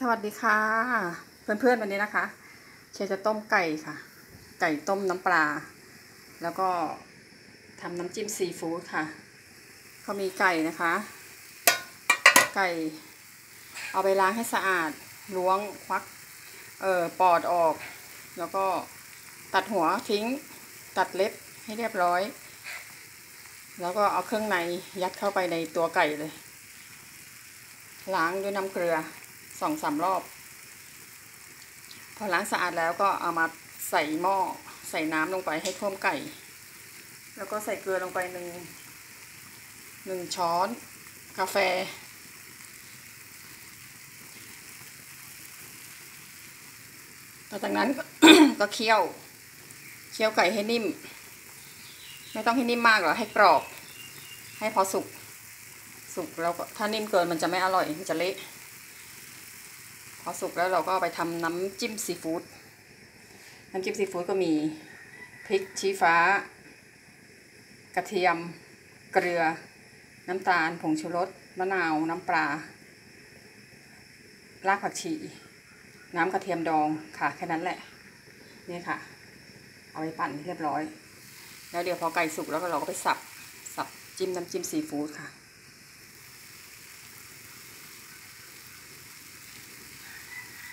สวัสดีค่ะ เพื่อนๆวันนี้นะคะ เชจะต้มไก่ค่ะ ไก่ต้มน้ำปลา แล้วก็ทำน้ำจิ้มซีฟู้ดค่ะก็มีไก่นะคะ ไก่ เอาไปล้างให้สะอาดล้วงควักเอ่อปอดออก แล้วก็ตัดหัวทิ้ง ตัดเล็บให้เรียบร้อย แล้วก็เอาเครื่องในยัดเข้าไปในตัวไก่เลย ล้างด้วยน้ำเกลือ องสามรอบ พอล้างสะอาดแล้วก็เอามาใส่หม้อใส่น้ำลงไปให้ท่วมไก่ แล้วก็ใส่เกลือลงไปหนึ่งหนึ่งช้อน กาแฟ ต่อจากนั้นก็เคี่ยว เคี่ยวไก่ให้นิ่ม ไม่ต้องให้นิ่มมากหรอกให้กรอบ ให้พอสุก สุกแล้วถ้านิ่มเกินมันจะไม่อร่อย มันจะเละ พอสุกแล้วเราก็ไปทำน้ำจิ้มซีฟู้ดน้ำจิ้มซีฟู้ดก็มีพริกชี้ฟ้า กระเทียม เกลือ น้ำตาล ผงชูรสมะนาว น้ำปลารากผักชี น้ำกระเทียมดองค่ะแค่นั้นแหละนี่ค่ะ เอาไปปั่นเรียบร้อย แล้วเดี๋ยวพอไก่สุกแล้วก็เราก็ไปสับสับจิ้มน้ำจิ้มซีฟู้ดค่ะ